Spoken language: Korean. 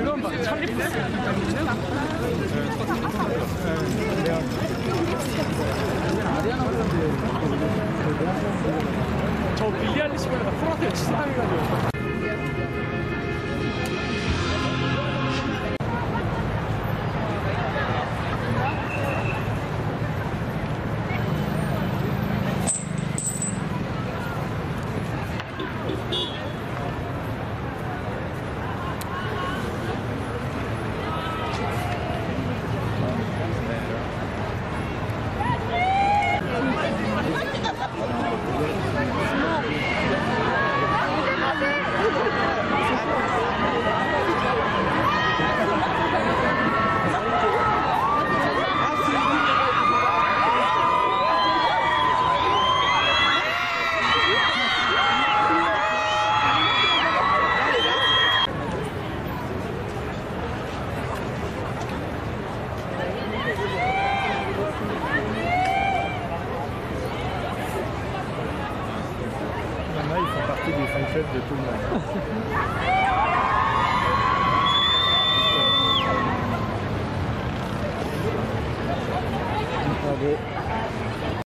이건 막 찰리 푸스. 저 빌리 알리시 보다가 프로한테 치사해가지고. cinéma, ils font partie des fan de tout le monde.